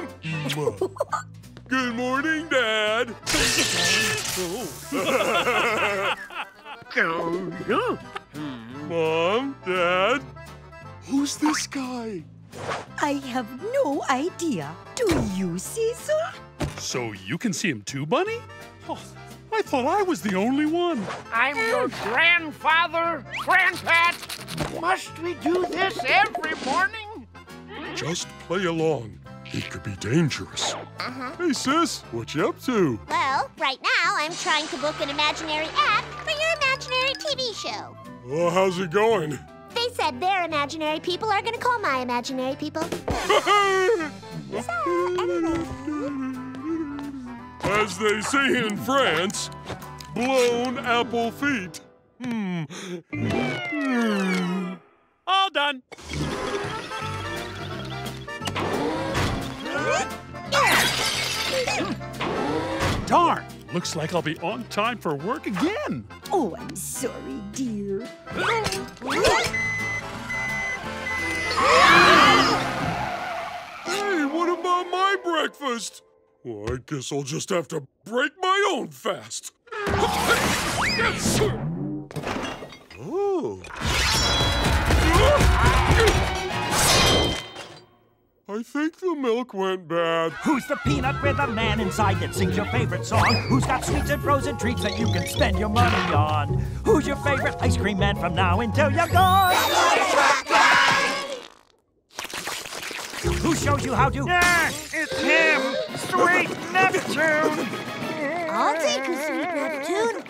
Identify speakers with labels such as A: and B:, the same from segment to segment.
A: Mom! Good morning, Dad! Mom, Dad, who's this guy?
B: I have no idea. Do you, Cecil?
C: So you can see him too, Bunny? Oh, I thought I was the only one.
D: I'm your grandfather, Grandpat. Must we do this every morning?
A: Just play along. It could be dangerous. Uh-huh. Hey, sis, what you up to?
E: Well, right now I'm trying to book an imaginary app for your imaginary TV show.
A: Oh, how's it going?
E: They said their imaginary people are gonna call my imaginary people.
A: As they say in France, blown apple feet. Hmm. Hmm.
C: All done. Darn. Looks like I'll be on time for work again.
B: Oh, I'm sorry, dear.
A: Hey, what about my breakfast? Well, I guess I'll just have to break my own fast. Oh. I think the milk went bad.
F: Who's the peanut with a man inside that sings your favorite song? Who's got sweets and frozen treats that you can spend your money on? Who's your favorite ice cream man from now until you're gone? Who shows you how to?
D: Yeah, it's him, Sweet Neptune.
E: I'll take a sweet Neptune.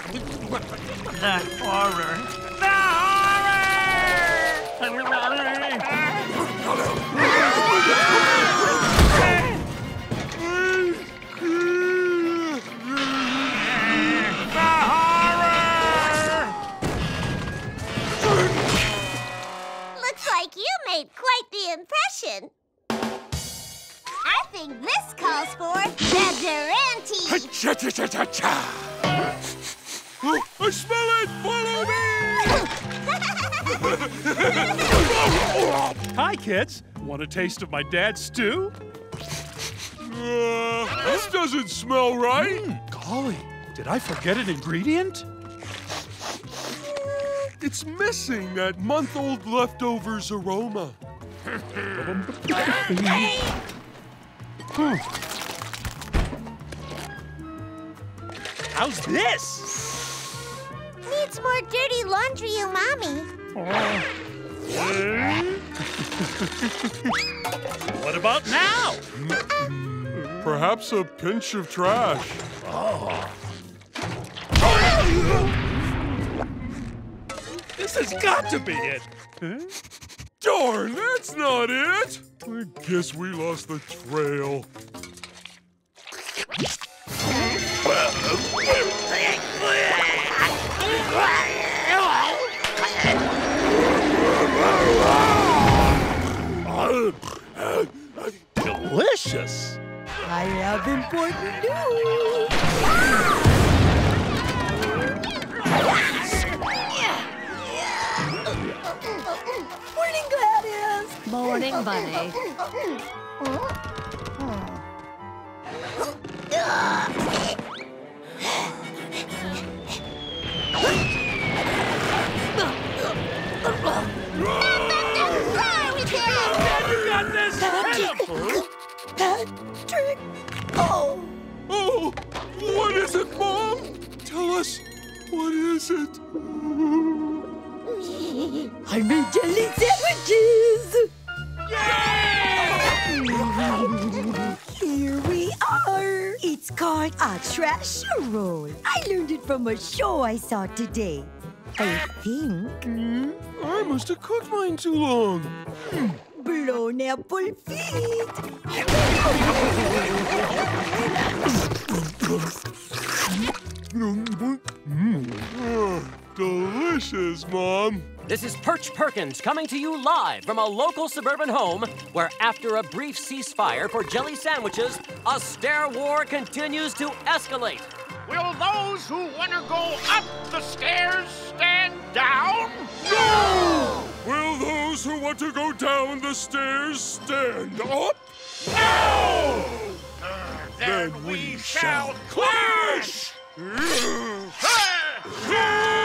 F: The horror. The horror! The horror!
E: Looks like you made quite the impression. I think this calls for the Durante.
A: Cha-cha-cha-cha-cha! Oh, I smell it! Follow me!
C: Hi, kids. Want a taste of my dad's stew?
A: Uh, this doesn't smell right.
C: Golly, did I forget an ingredient?
A: It's missing that month-old leftovers aroma.
C: How's this?
E: Needs more dirty laundry umami.
C: What about now?
A: Perhaps a pinch of trash.
C: This has got to be it.
A: Darn, that's not it. I guess we lost the trail.
C: Delicious.
B: I have important news. Morning, Gladys.
G: Morning, Bunny.
B: I made jelly sandwiches. Here we are. It's called a trash roll. I learned it from a show I saw today. I think hmm?
A: I must have cooked mine too long. Hmm.
B: blown apple feet.
A: Delicious, Mom.
H: This is Perch Perkins coming to you live from a local suburban home where, after a brief ceasefire for jelly sandwiches, a stair war continues to escalate.
D: Will those who want to go up the stairs stand down?
A: No! Will those who want to go down the stairs stand up? No!
D: then, we shall clash!
H: Wow!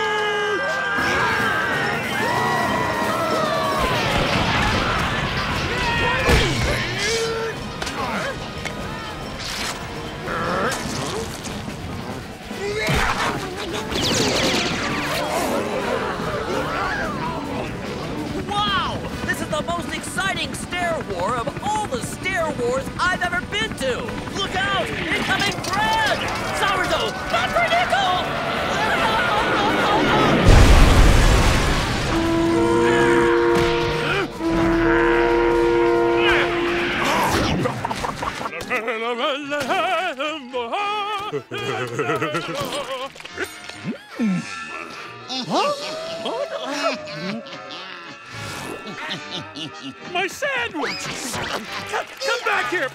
C: My sandwich! Come, come back here!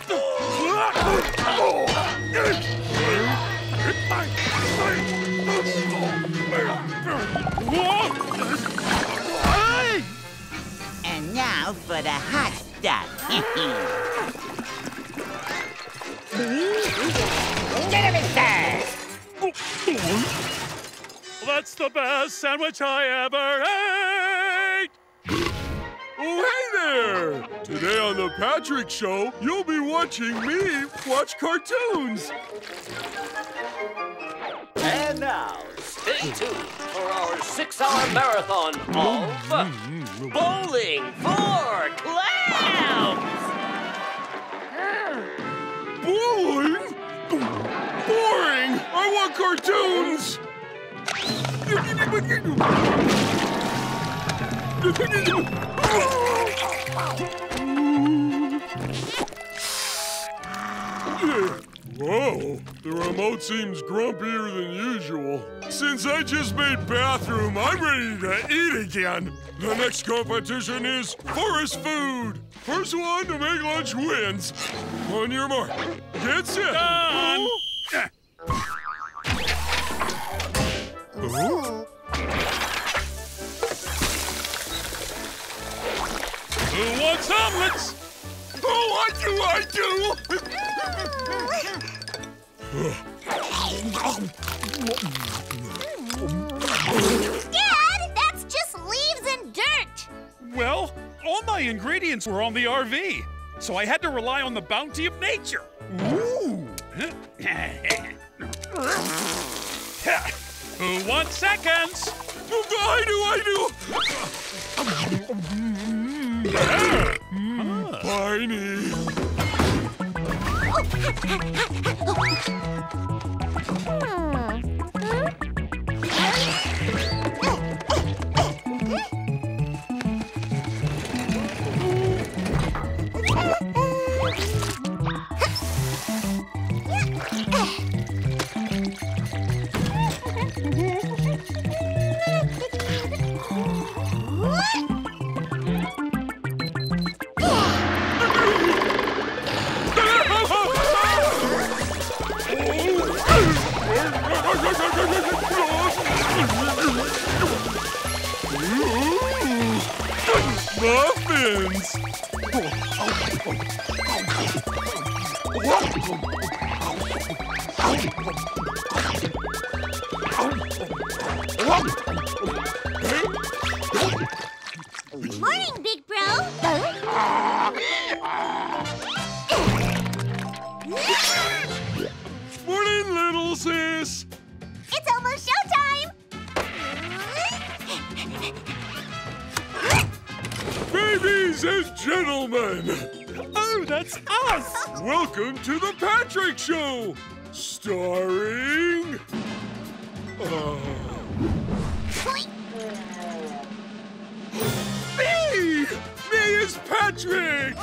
I: And now for the hot
C: That's the best sandwich I ever ate!
A: Oh, hey there! Today on The Patrick Show, you'll be watching me watch cartoons.
H: And now, stay tuned for our six-hour marathon of mm-hmm. Bowling for Clams!
A: Cartoons! Whoa, the remote seems grumpier than usual. Since I just made bathroom, I'm ready to eat again. The next competition is forest food. First one to make lunch wins. On your mark, get set.
C: Done.
A: Huh?
C: Who wants omelets?
A: Oh, I do, I do!
E: Dad, that's just leaves and dirt.
C: Well, all my ingredients were on the RV, so I had to rely on the bounty of nature.
A: Ooh!
C: Who wants seconds?
A: I do, I do! Piney! Hmm. Muffins!
E: Morning, big bro.
A: gentlemen!
C: Oh, that's us!
A: Welcome to the Patrick Show! Starring. Uh, me! Me is Patrick!